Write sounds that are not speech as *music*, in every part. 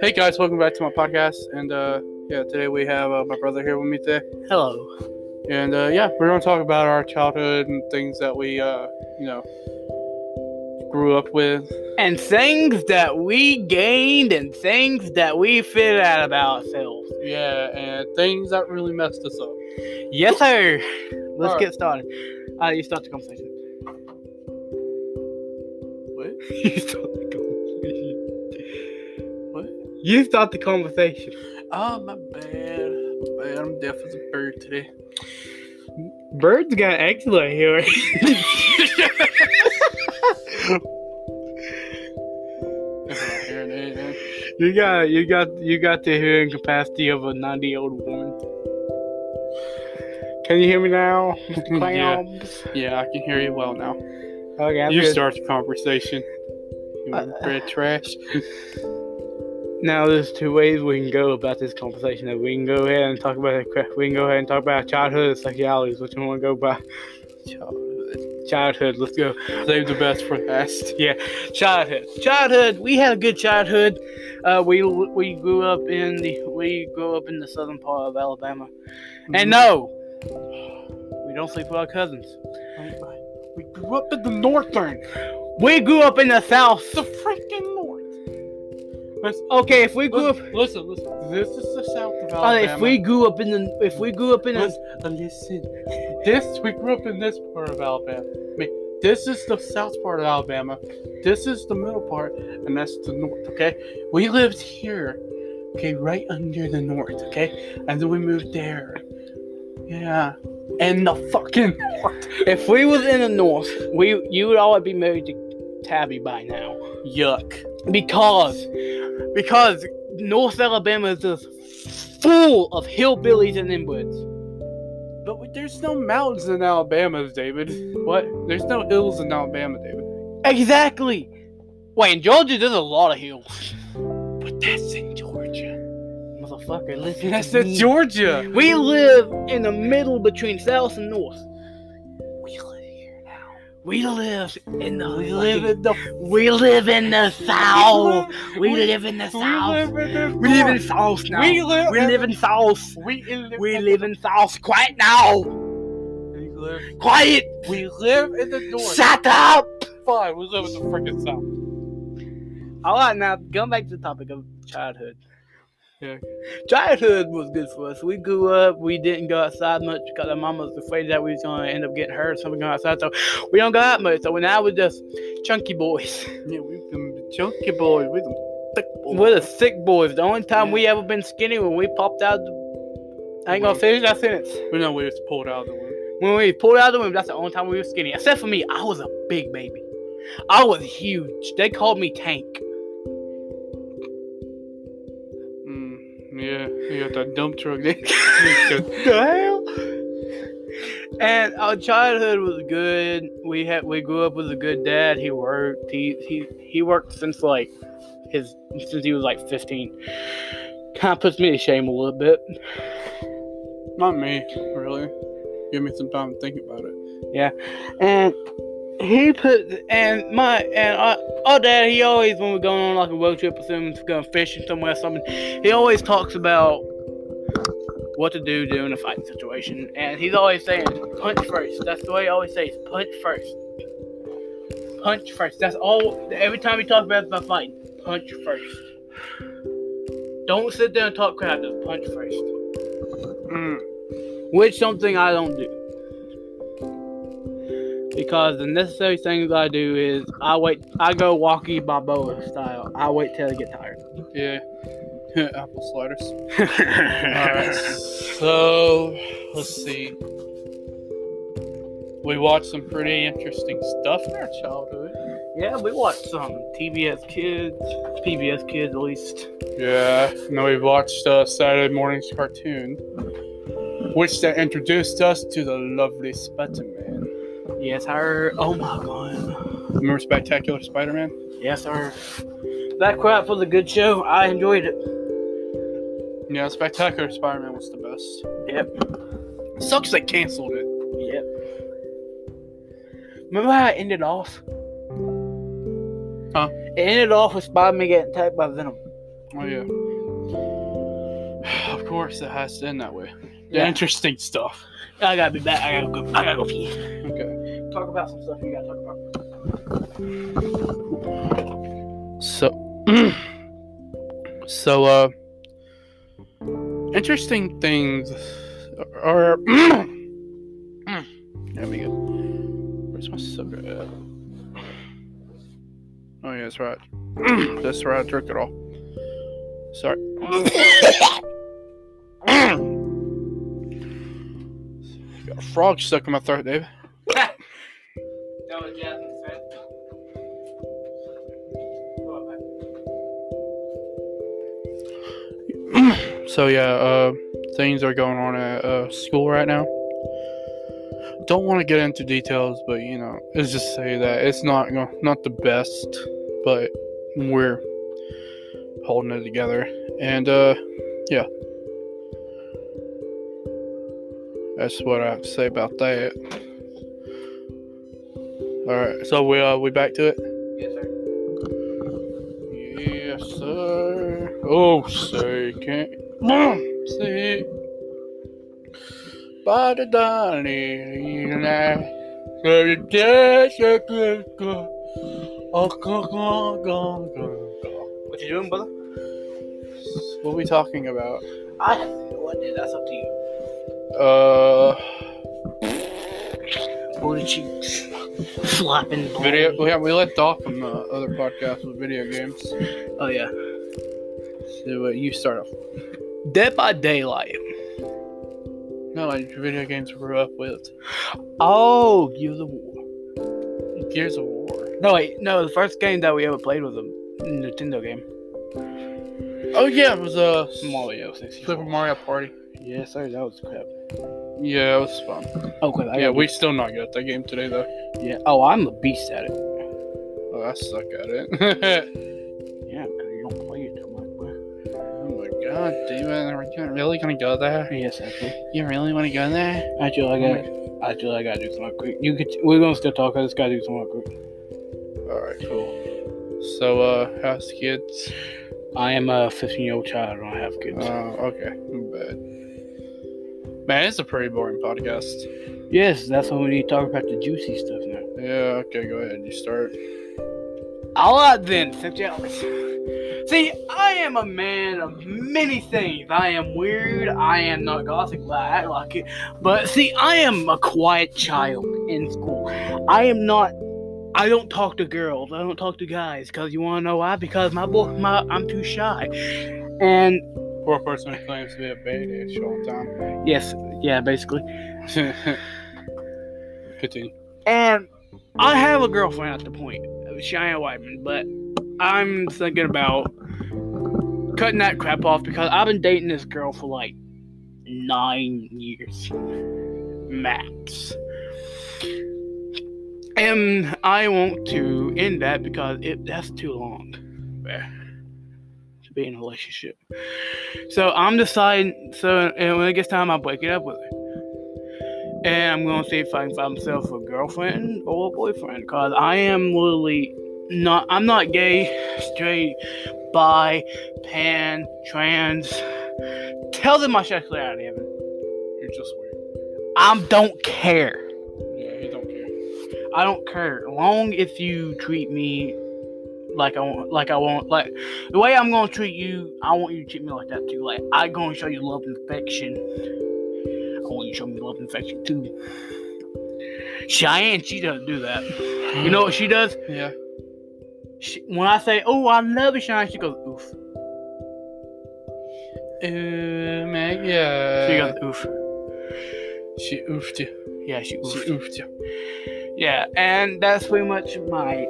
Hey guys, welcome back to my podcast. And uh, yeah, today we have uh, my brother here with me today. Hello. And uh, yeah, we're gonna talk about our childhood and things that we, uh, you know, grew up with. And things that we gained and things that we figured out about ourselves. Yeah, and things that really messed us up. Yes, sir. Let's get started. Uh, you start the conversation. What? *laughs* you start the conversation. What? You start the conversation. Oh, my bad. My bad. I'm deaf as a bird today. Birds got excellent hearing. I'm not hearing anything. you got you got you got the hearing capacity of a 90 year old woman. Can you hear me now? *laughs* Yeah. Yeah, I can hear you well now. Okay, I'm You good. start the conversation. You Uh, red trash. *laughs* Now there's two ways we can go about this conversation. That We can go ahead and talk about we can go ahead and talk about childhood sexualities. Which one want to go by? Childhood. Childhood. Let's go. Save the best for last. Yeah, childhood. Childhood. We had a good childhood. Uh, we we grew up in the we grew up in the southern part of Alabama. And no, we don't sleep with our cousins. We grew up in the northern. We grew up in the south. The freaking Okay, if we grew up, listen, listen, listen. This is the south of Alabama. if we grew up in the if we grew up in a listen, uh, listen, this we grew up in this part of Alabama. I mean, this is the south part of Alabama. This is the middle part, and that's the north. Okay, we lived here. Okay, right under the north. Okay, and then we moved there. Yeah, and the fucking north. If we was in the north, we you would always be married to Tabby by now. Yuck. Because because North Alabama is just full of hillbillies and inwards. But there's no mountains in Alabama, David. What? There's no hills in Alabama, David. Exactly. Wait, in Georgia there's a lot of hills. But that's in Georgia. Motherfucker, listen. That's in. Georgia. We live in the middle between south and north. We live in the We live in the we live in the south. We we- live in the We south. live in We live in south now. We live. We live in south. We live. We live in south. Quiet now. We live. Quiet. We live in the north. Shut up. Fine. We live in the freaking south. All right, now going back to the topic of childhood. Yeah. Childhood was good for us. We grew up. We didn't go outside much because our mama was afraid that we was gonna end up getting hurt. So we go outside. So we don't go out much. So now we're just chunky boys. *laughs* Yeah, we them chunky boys. We them thick boys. We're the thick boys. The only time we ever been skinny when we popped out. The... I ain't gonna finish that sentence. We know we was pulled out of the womb. When we pulled out of the womb, that's the only time we were skinny. Except for me, I was a big baby. I was huge. They called me Tank. Yeah, you got that dump truck. *laughs* *laughs* the hell? And our childhood was good. We had we grew up with a good dad. He worked. He he he worked since like his since he was like fifteen. Kind of puts me to shame a little bit. Not me, really. Give me some time to think about it. Yeah, and he put and my and our, our dad. He always when we're going on like a road trip or something, going fishing somewhere, or something. He always talks about what to do during a fight situation, and he's always saying punch first. That's the way he always says punch first. Punch first. That's all. Every time he talks about about fighting, punch first. Don't sit there and talk crap. Just punch first. Mm. Which something I don't do. Because the necessary things I do is I wait I go Rocky Balboa style. I wait till I get tired. Yeah. *laughs* Apple sliders. *laughs* Alright. So, let's see. We watched some pretty interesting stuff in our childhood. Yeah, we watched some TBS Kids, PBS Kids at least. Yeah. And then we watched uh, Saturday morning's cartoon, which that introduced us to the lovely Spider-Man. Yes, sir. Oh my god. Remember Spectacular Spider-Man? Yes, sir. That crap was a good show. I enjoyed it. Yeah, Spectacular Spider-Man was the best. Yep. Sucks they canceled it. Yep. Remember how it ended off? Huh? It ended off with Spider-Man getting attacked by Venom. Oh yeah. *sighs* Of course, it has to end that way. The Yeah. interesting stuff. I gotta be back. I gotta go. I gotta go pee. About some stuff you gotta talk about. So, *clears throat* so uh, interesting things are. *clears throat* there we go. Where's my soda at? Oh yeah, that's right. *clears throat* that's right. I drink it all. Sorry. *coughs* Got a frog stuck in my throat, David. *clears throat* So yeah, uh, things are going on at uh, school right now. Don't want to get into details, but you know, let's just say that it's not go- not the best, but we're holding it together, and uh, yeah, that's what I have to say about that. All right, so we uh, we back to it. Yes, sir. Yes, sir. Oh, say, can't. See. By the Donny, so you just a good. Oh, go, go, go, go, go. What you doing, brother? What are we talking about? I have no idea. That's up to you. Uh, Booty cheeks. Flapping. video. We have we left off from the other podcast with video games. Oh, yeah. So uh, you start off. Dead by Daylight. No, like video games we grew up with. Oh, Gears of War. Gears of War. No, wait. No, the first game that we ever played was a Nintendo game. Oh yeah, it was uh, Mario 64. Super Mario Party. Yes, sorry, That was crap. Yeah, it was fun. Oh, crap. I Yeah, we still not good at that game today though. Yeah. Oh, I'm a beast at it. Oh, I suck at it. *laughs* Yeah, because you don't play it too much, bro. oh my god, David, are you really gonna go there? Yes, actually. You really want to go there? Actually, I got. Actually, I gotta do some quick. You could. We're gonna still talk. I just gotta do some quick. All right, cool. So, uh, how's kids? I am a 15 year old child. I don't have kids. Oh, okay, bad. Man, it's a pretty boring podcast. yes, that's when we need to talk about the juicy stuff now. Yeah, okay, go ahead. You start. All right then, since you See, I am a man of many things. I am weird. I am not gothic, but I act like it. But see, I am a quiet child in school. I am not. I don't talk to girls. I don't talk to guys. Cause you wanna know why? Because my boy, my I'm too shy. And Poor person who claims to be a baby all the time. yes, yeah, basically. *laughs* Continue. And I have a girlfriend at the point, Cheyenne Whiteman, but I'm thinking about cutting that crap off because I've been dating this girl for like nine years max. And I want to end that because it that's too long be in a relationship. So I'm deciding. So and when it gets time, I'm breaking up with her and I'm gonna see if I can find myself a girlfriend or a boyfriend. Cause I am literally not. I'm not gay, straight, bi, pan, trans. Tell them my sexuality, Evan. You're just weird. I don't care. Yeah, you don't care. I don't care. Long if you treat me like I want, like I want, like the way I'm gonna treat you, I want you to treat me like that too. Like I gonna show you love and affection. I want you to show me love and affection too. Cheyenne, she doesn't do that. You know what she does? Yeah. She, when I say, "Oh, I love you, Cheyenne," she goes, "Oof." Uh, man, yeah. She goes, "Oof." She oofed you. Yeah, she oof. She oofed you. Yeah, and that's pretty much my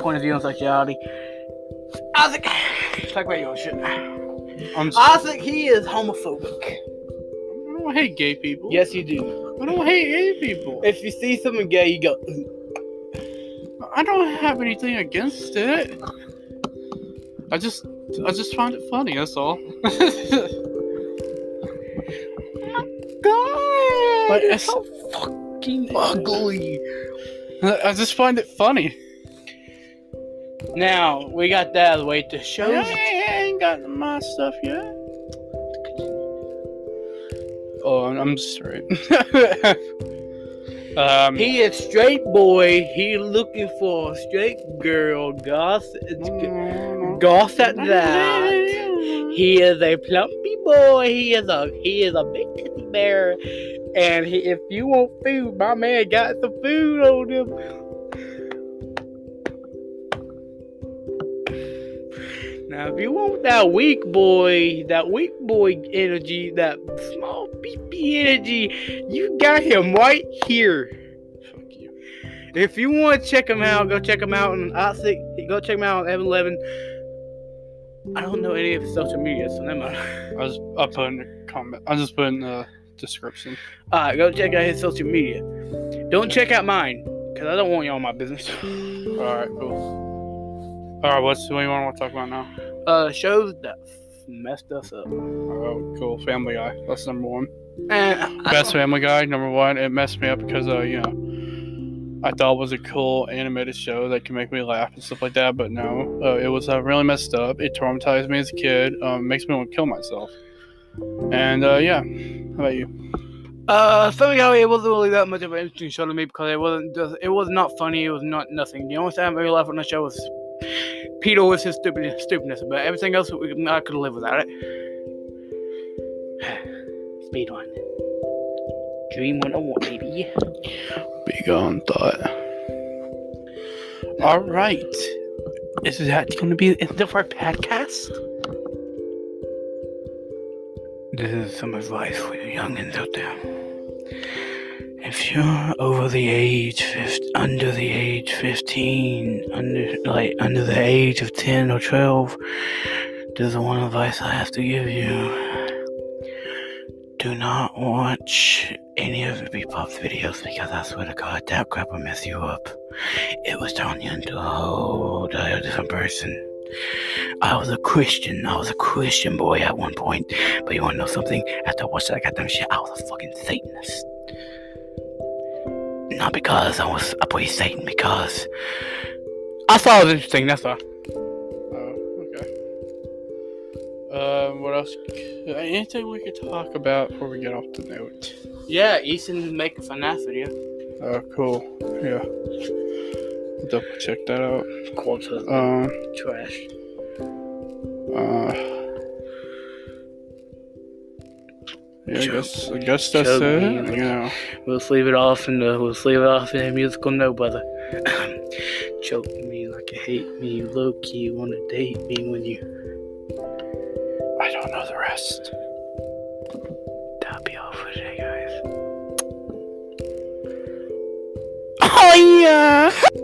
point of view on sexuality. Isaac, talk about your shit. I'm. s- Isaac, he is homophobic. I don't hate gay people. Yes, you do. I don't hate gay people. If you see someone gay, you go. I don't have anything against it. I just, I just find it funny. That's all. God, *laughs* But it's it's- so fucking ugly. I just find it funny. Now we got that out of the way to show. I ain't got my stuff yet. Oh, I'm, I'm straight. *laughs* um, He is straight boy. He looking for a straight girl. Goss, goss at that. He is a plumpy boy. He is a he is a big teddy bear. And he, if you want food, my man got some food on him. Now, if you want that weak boy, that weak boy energy, that small peepee energy, you got him right here. Fuck you. If you want to check him out, go check him out on Oxic. Go check him out on Evan Eleven. I don't know any of his social media, so never mind. I was I put in the comment. I just put in the description. Alright, go check out his social media. Don't check out mine, because I don't want y'all in my business. All right, cool. All right, what's what do you want to talk about now? Uh, shows that messed us up. Oh, cool. Family Guy. That's number one. And I Best don't- Family Guy. Number one. It messed me up because uh, you know, I thought it was a cool animated show that could make me laugh and stuff like that, but no, uh, it was uh, really messed up. It traumatized me as a kid. Um, makes me want to kill myself. And uh, yeah, how about you? Uh, Family Guy, it wasn't really that much of an interesting show to me because it wasn't just, it was not funny, it was not nothing. The only time I really laughed on the show was Peter was his stupid, stupidness, but everything else, we, I could live without it. *sighs* Speed one. Dream 101, baby. Big on thought. All right. Is that going to be the end of our podcast? This is some advice for you youngins out there. If you're over the age, 50, under the age 15, under like under the age of 10 or 12, there's one advice I have to give you. Do not watch any of the Bebop's videos because I swear to God, that crap will mess you up. It was turning you into a whole different person. I was a Christian. I was a Christian boy at one point. But you wanna know something? After I watched that goddamn shit, I was a fucking Satanist. Not because I was a boy Satan, because I thought it was interesting, that's all. Oh, okay. Um, what else? Anything we could talk about before we get off the note? Yeah, Easton make a FNAF video. Oh, cool. Yeah. I'll Double check that out. Called Um, trash. uh. Yeah, I guess, I guess that's it. You know. We'll leave it off in the uh, we'll leave it off in a musical note, brother. *clears throat* Choke me like you hate me, low key wanna date me when you I don't know the rest. That'll be all for today, guys. Oh yeah!